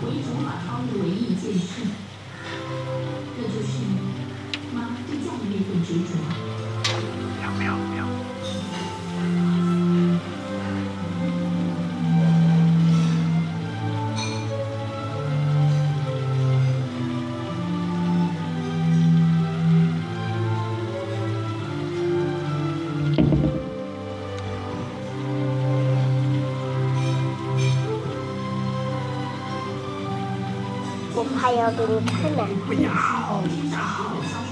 回族马超的唯一一件事。 곱하여 빈 하나